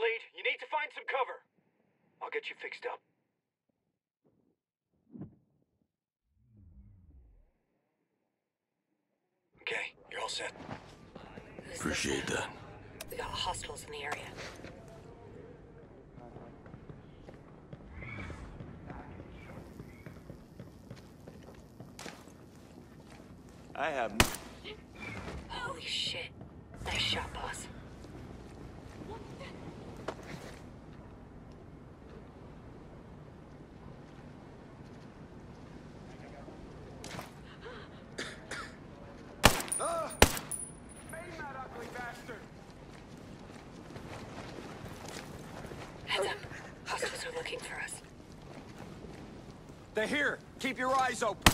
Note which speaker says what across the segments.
Speaker 1: lead. You need to find some cover. I'll get you fixed up. Okay, you're all set.
Speaker 2: Appreciate that.
Speaker 3: We got hostiles in the area.
Speaker 4: I have.
Speaker 3: Holy shit. Nice shot, boss. Heads up. Hostiles are looking for us.
Speaker 4: They're here. Keep your eyes open.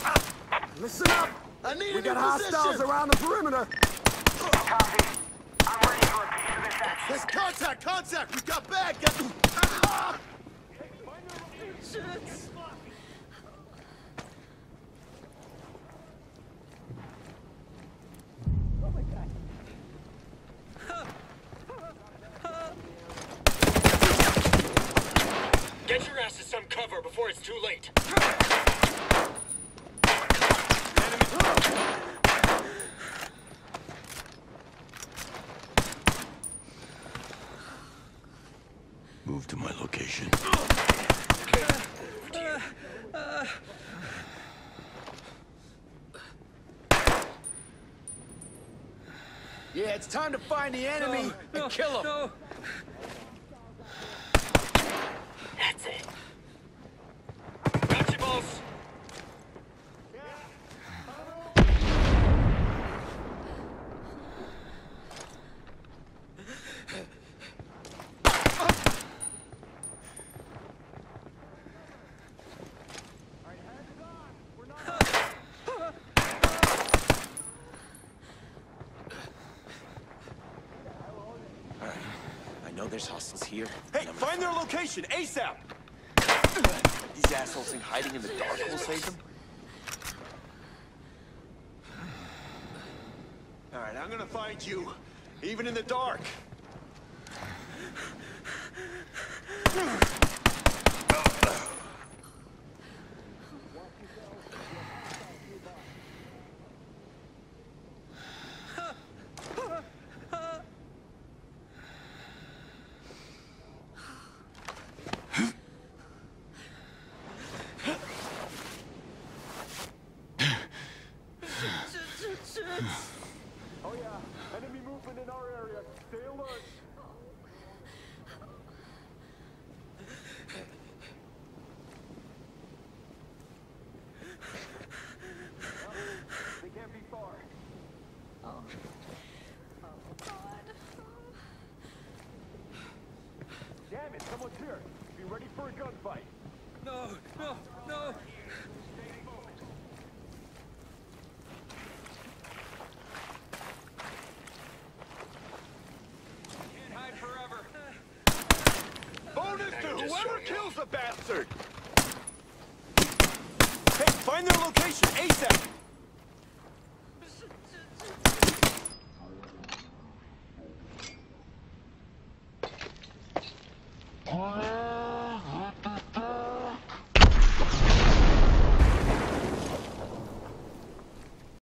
Speaker 5: Listen up!
Speaker 6: I need
Speaker 5: We
Speaker 6: a
Speaker 5: got hostiles
Speaker 6: position.
Speaker 5: around the perimeter! Copy. I'm ready for a piece of this action.
Speaker 6: There's contact, contact! We've got bad guys! Ah!
Speaker 1: Get your ass to some cover before it's too late.
Speaker 2: Move to my location.
Speaker 4: Yeah, it's time to find the enemy and kill him.
Speaker 3: That's it.
Speaker 1: Got you, boss.
Speaker 4: I know there's hostiles here.
Speaker 6: Hey, find their location, ASAP!
Speaker 4: These assholes think hiding in the dark will save them?
Speaker 6: All right, I'm gonna find you, even in the dark. Oh yeah, enemy movement in our area. Stay alert. They can't be far. Damn it, someone's here. Be ready for a gunfight.
Speaker 4: No, no, no.
Speaker 6: Whoever kills the bastard! Hey, find their location, ASAP!